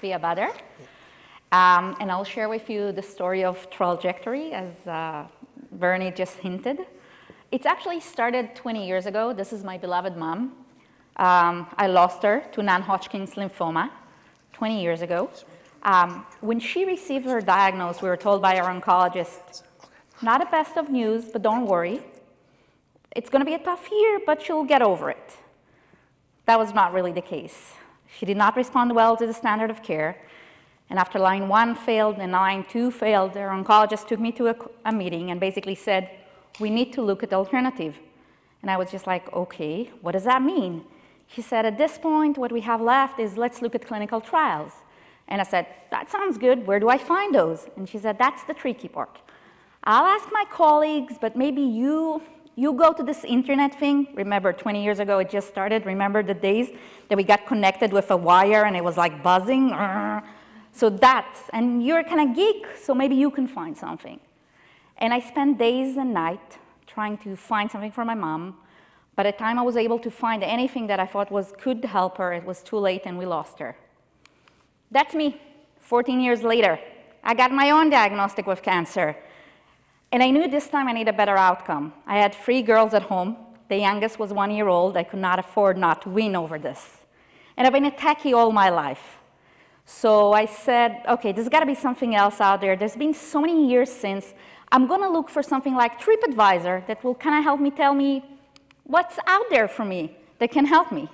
Tzvia Bader. Um, and I'll share with you the story of TrialJectory, as uh, Bernie just hinted. It's actually started 20 years ago. This is my beloved mom. Um, I lost her to non-Hodgkin's lymphoma 20 years ago. Um, when she received her diagnosis, we were told by our oncologist, not a best of news, but don't worry. It's going to be a tough year, but she'll get over it. That was not really the case. She did not respond well to the standard of care. And after line one failed and line two failed, our oncologist took me to a, a meeting and basically said, we need to look at the alternative. And I was just like, okay, what does that mean? He said, at this point, what we have left is let's look at clinical trials. And I said, that sounds good. Where do I find those? And she said, that's the tricky part. I'll ask my colleagues, but maybe you, you go to this internet thing. Remember, 20 years ago it just started. Remember the days that we got connected with a wire and it was like buzzing? So that's, and you're kind of geek, so maybe you can find something. And I spent days and nights trying to find something for my mom. By the time I was able to find anything that I thought was could help her, it was too late and we lost her. That's me, 14 years later. I got my own diagnostic with cancer. And I knew this time I need a better outcome. I had three girls at home. The youngest was one year old. I could not afford not to win over this. And I've been a techie all my life. So I said, okay, there's got to be something else out there. There's been so many years since. I'm going to look for something like TripAdvisor that will kind of help me tell me what's out there for me that can help me.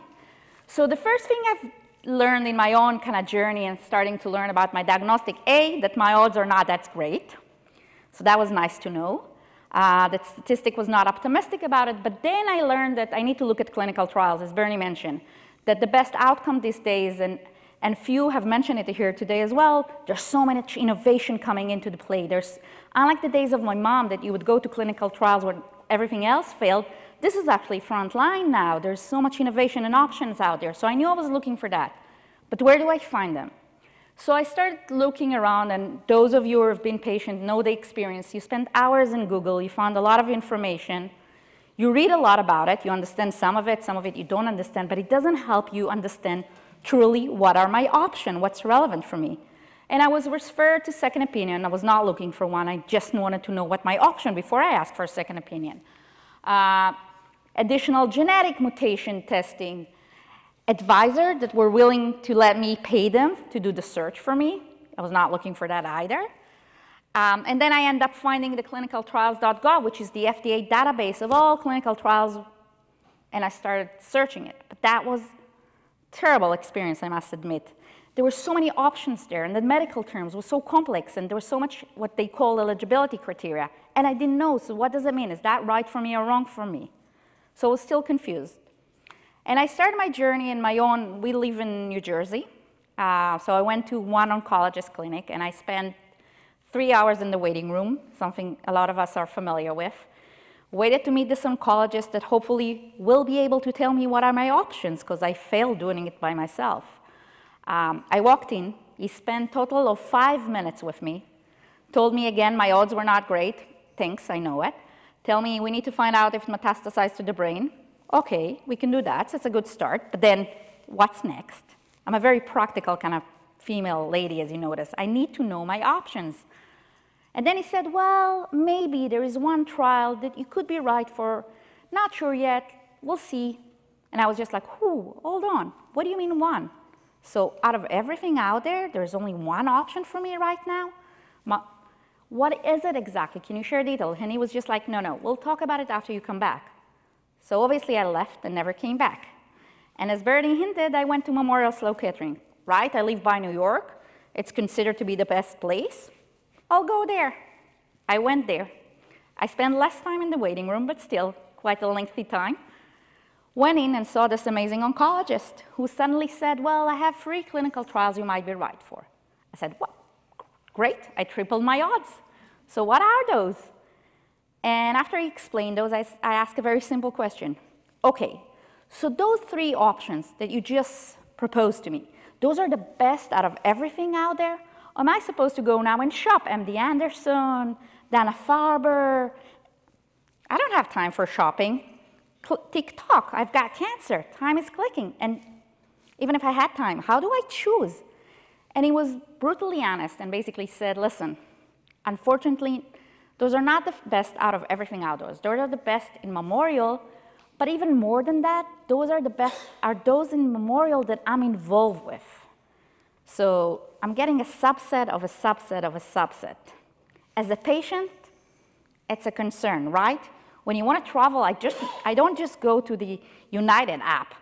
So the first thing I've learned in my own kind of journey and starting to learn about my diagnostic, A, that my odds are not that great. So that was nice to know. Uh, that statistic was not optimistic about it, but then I learned that I need to look at clinical trials, as Bernie mentioned, that the best outcome these days, and, and few have mentioned it here today as well, there's so much innovation coming into the play. There's, unlike the days of my mom that you would go to clinical trials where everything else failed, this is actually front line now. There's so much innovation and options out there. So I knew I was looking for that. But where do I find them? So I started looking around, and those of you who have been patient know the experience. You spend hours in Google, you found a lot of information, you read a lot about it, you understand some of it, some of it you don't understand, but it doesn't help you understand truly what are my options, what's relevant for me. And I was referred to second opinion. I was not looking for one. I just wanted to know what my option before I asked for a second opinion. Uh, additional genetic mutation testing, advisor that were willing to let me pay them to do the search for me. I was not looking for that either. Um, and then I end up finding the clinicaltrials.gov, which is the FDA database of all clinical trials, and I started searching it. But that was terrible experience, I must admit. There were so many options there, and the medical terms were so complex, and there was so much what they call eligibility criteria, and I didn't know, so what does it mean? Is that right for me or wrong for me? So I was still confused. And I started my journey in my own, we live in New Jersey. Uh, so I went to one oncologist clinic and I spent three hours in the waiting room, something a lot of us are familiar with. Waited to meet this oncologist that hopefully will be able to tell me what are my options because I failed doing it by myself. Um, I walked in, he spent total of five minutes with me, told me again my odds were not great, thanks, I know it. Tell me we need to find out if it metastasized to the brain, okay, we can do that, it's a good start, but then what's next? I'm a very practical kind of female lady, as you notice. I need to know my options. And then he said, well, maybe there is one trial that you could be right for. Not sure yet. We'll see. And I was just like, whoo, hold on. What do you mean one? So out of everything out there, there's only one option for me right now? My, what is it exactly? Can you share detail? And he was just like, no, no, we'll talk about it after you come back. So obviously I left and never came back. And as Bernie hinted, I went to Memorial Sloan Kettering, right? I live by New York. It's considered to be the best place. I'll go there. I went there. I spent less time in the waiting room, but still quite a lengthy time. Went in and saw this amazing oncologist who suddenly said, well, I have three clinical trials you might be right for. I said, well, great, I tripled my odds. So what are those? And after he explained those, I, I asked a very simple question. Okay, so those three options that you just proposed to me, those are the best out of everything out there? Am I supposed to go now and shop MD Anderson, Dana-Farber? I don't have time for shopping. TikTok, I've got cancer. Time is clicking. And even if I had time, how do I choose? And he was brutally honest and basically said, listen, unfortunately, those are not the best out of everything outdoors. Those are the best in memorial, but even more than that, those are the best, are those in memorial that I'm involved with. So I'm getting a subset of a subset of a subset. As a patient, it's a concern, right? When you want to travel, I, just, I don't just go to the United app.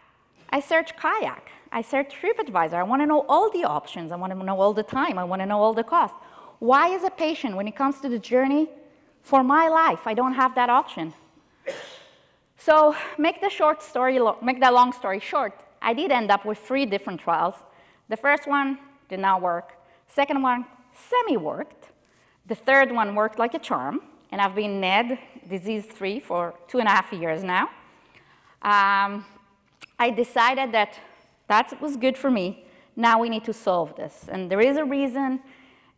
I search kayak. I search TripAdvisor. I want to know all the options. I want to know all the time. I want to know all the costs. Why, as a patient, when it comes to the journey, for my life, I don't have that option. So make the short story, make the long story short. I did end up with three different trials. The first one did not work. Second one semi-worked. The third one worked like a charm, and I've been NED disease-free for two and a half years now. Um, I decided that that was good for me. Now we need to solve this. And there is a reason.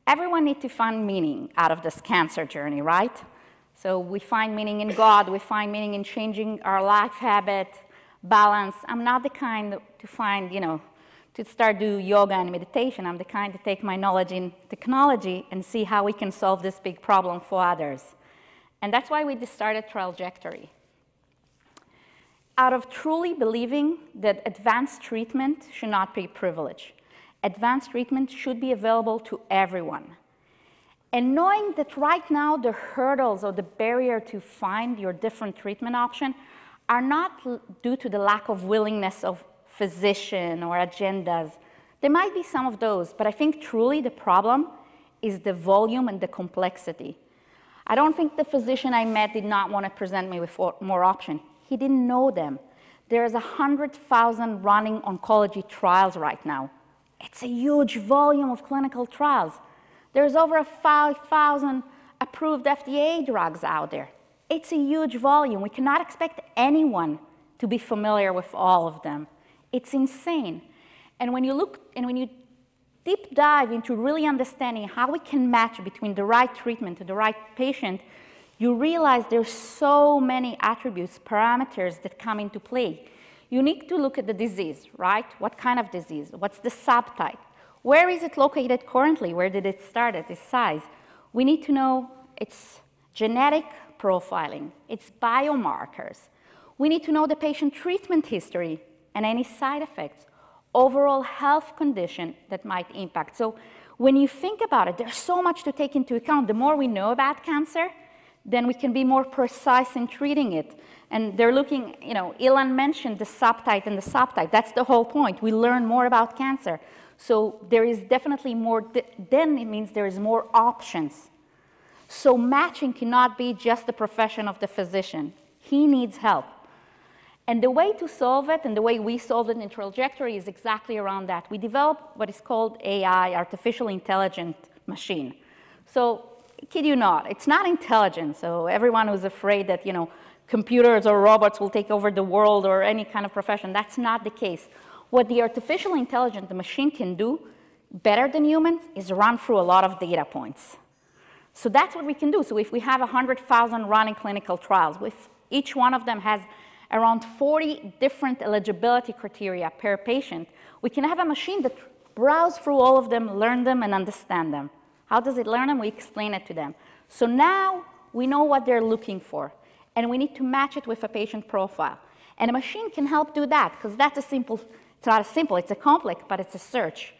Everyone needs to find meaning out of this cancer journey, right? So we find meaning in God, we find meaning in changing our life habit, balance. I'm not the kind to find, you know, to start do yoga and meditation. I'm the kind to take my knowledge in technology and see how we can solve this big problem for others. And that's why we started TrialJectory. Out of truly believing that advanced treatment should not be privilege. Advanced treatment should be available to everyone. And knowing that right now the hurdles or the barrier to find your different treatment option are not due to the lack of willingness of physician or agendas. There might be some of those, but I think truly the problem is the volume and the complexity. I don't think the physician I met did not want to present me with more options. He didn't know them. There's 100,000 running oncology trials right now. It's a huge volume of clinical trials. There's over 5,000 approved FDA drugs out there. It's a huge volume. We cannot expect anyone to be familiar with all of them. It's insane. And when you look and when you deep dive into really understanding how we can match between the right treatment to the right patient, you realize there's so many attributes, parameters that come into play. You need to look at the disease, right? What kind of disease? What's the subtype? Where is it located currently? Where did it start at its size? We need to know its genetic profiling, its biomarkers. We need to know the patient treatment history and any side effects, overall health condition that might impact. So when you think about it, there's so much to take into account. The more we know about cancer, then we can be more precise in treating it. And they're looking, you know, Ilan mentioned the subtype and the subtype. That's the whole point. We learn more about cancer. So there is definitely more, then it means there is more options. So matching cannot be just the profession of the physician. He needs help. And the way to solve it, and the way we solve it in TrialJectory, is exactly around that. We develop what is called AI, artificial intelligent machine. So, kid you not, it's not intelligent. So everyone who's afraid that, you know, computers or robots will take over the world or any kind of profession, that's not the case. What the artificial intelligence, the machine can do better than humans is run through a lot of data points. So that's what we can do. So if we have 100,000 running clinical trials, with each one of them has around 40 different eligibility criteria per patient, we can have a machine that browse through all of them, learn them, and understand them. How does it learn them? We explain it to them. So now we know what they're looking for, and we need to match it with a patient profile. And a machine can help do that, because that's a simple it's not a simple, it's a complex, but it's a search.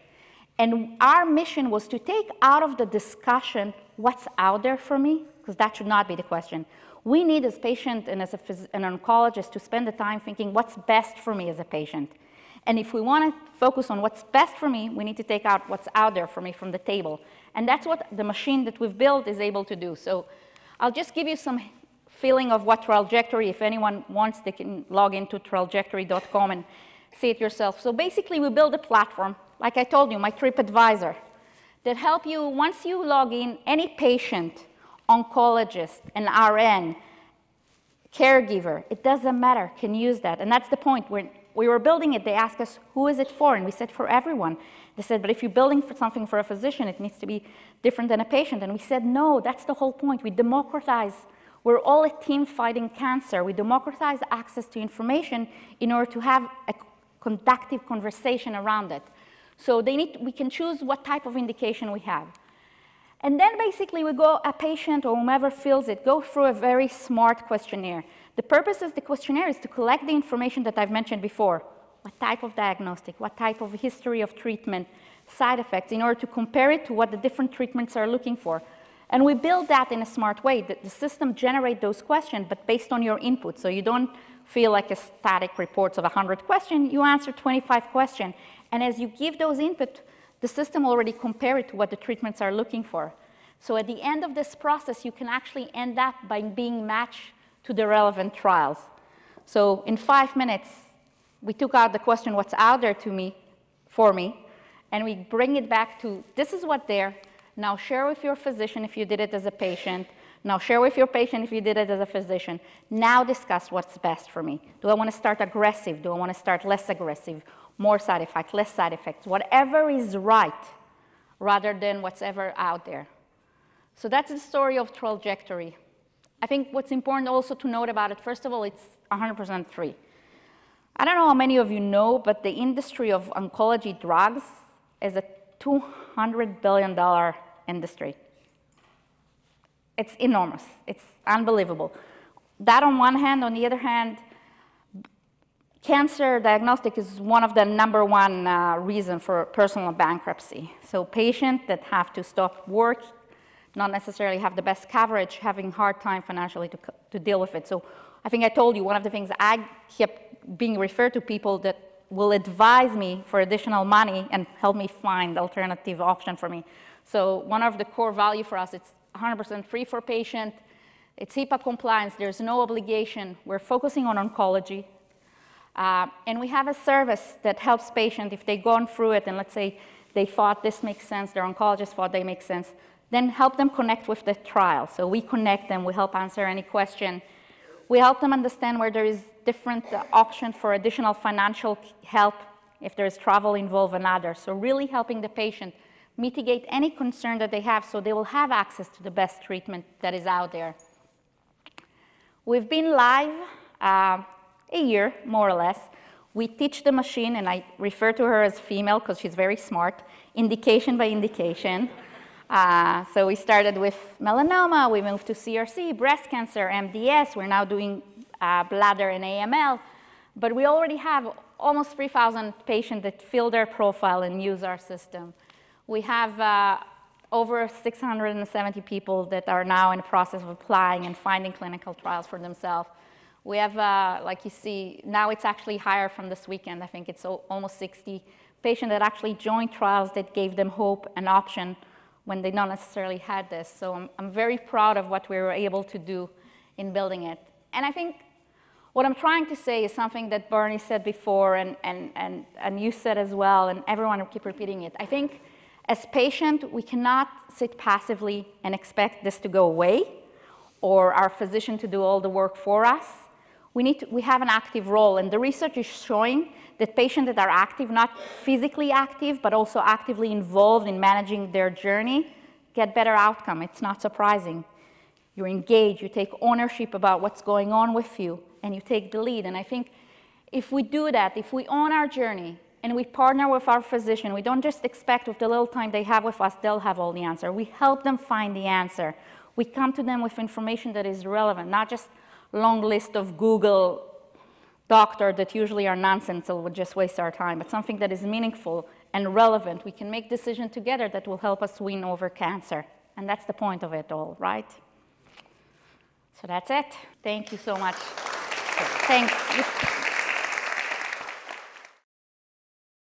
And our mission was to take out of the discussion what's out there for me, because that should not be the question. We need as patient and as a an oncologist to spend the time thinking what's best for me as a patient. And if we want to focus on what's best for me, we need to take out what's out there for me from the table. And that's what the machine that we've built is able to do. So I'll just give you some feeling of what TrialJectory, if anyone wants, they can log into trialjectory.com and see it yourself. So basically, we build a platform, like I told you, my TripAdvisor, that help you, once you log in, any patient, oncologist, an RN, caregiver, it doesn't matter, can use that. And that's the point. When we were building it, they asked us, who is it for? And we said, for everyone. They said, but if you're building for something for a physician, it needs to be different than a patient. And we said, no, that's the whole point. We democratize we're all a team fighting cancer. We democratize access to information in order to have a conductive conversation around it. So they need, we can choose what type of indication we have. And then basically we go, a patient or whomever fills it, go through a very smart questionnaire. The purpose of the questionnaire is to collect the information that I've mentioned before. What type of diagnostic, what type of history of treatment, side effects, in order to compare it to what the different treatments are looking for. And we build that in a smart way. that the system generate those questions, but based on your input. So you don't feel like a static reports of 100 questions. You answer 25 questions. And as you give those input, the system already compare it to what the treatments are looking for. So at the end of this process, you can actually end up by being matched to the relevant trials. So in five minutes, we took out the question, what's out there to me, for me, and we bring it back to, this is what there, now share with your physician if you did it as a patient, now share with your patient if you did it as a physician. Now discuss what's best for me. Do I want to start aggressive? Do I want to start less aggressive? More side effects, less side effects, whatever is right rather than what's ever out there. So that's the story of TrialJectory. I think what's important also to note about it, first of all, it's 100% free. I don't know how many of you know, but the industry of oncology drugs is a $200 billion industry. It's enormous. It's unbelievable. That on one hand, on the other hand, cancer diagnostic is one of the number one uh, reason for personal bankruptcy. So patients that have to stop work, not necessarily have the best coverage, having hard time financially to, to deal with it. So I think I told you one of the things I kept being referred to people that will advise me for additional money and help me find alternative option for me. So one of the core value for us, it's 100% free for patient. It's HIPAA compliance. There's no obligation. We're focusing on oncology. Uh, and we have a service that helps patient if they've gone through it and let's say they thought this makes sense, their oncologist thought they make sense, then help them connect with the trial. So we connect them, we help answer any question. We help them understand where there is different option for additional financial help if there's travel involved and others. So really helping the patient mitigate any concern that they have so they will have access to the best treatment that is out there. We've been live uh, a year, more or less. We teach the machine, and I refer to her as female because she's very smart, indication by indication. Uh, so we started with melanoma, we moved to CRC, breast cancer, MDS, we're now doing uh, bladder and AML, but we already have almost 3,000 patients that fill their profile and use our system. We have uh, over 670 people that are now in the process of applying and finding clinical trials for themselves. We have, uh, like you see, now it's actually higher from this weekend. I think it's almost 60 patients that actually joined trials that gave them hope and option when they not necessarily had this. So I'm, I'm very proud of what we were able to do in building it. And I think what I'm trying to say is something that Bernie said before and, and, and, and you said as well, and everyone keep repeating it. I think as patient, we cannot sit passively and expect this to go away or our physician to do all the work for us. We, need to, we have an active role, and the research is showing that patients that are active, not physically active, but also actively involved in managing their journey, get better outcome. It's not surprising. You're engaged, you take ownership about what's going on with you, and you take the lead. And I think if we do that, if we own our journey, and we partner with our physician. We don't just expect with the little time they have with us, they'll have all the answer. We help them find the answer. We come to them with information that is relevant, not just long list of Google doctor that usually are nonsense or would just waste our time, but something that is meaningful and relevant. We can make decisions together that will help us win over cancer. And that's the point of it all, right? So that's it. Thank you so much. Thanks.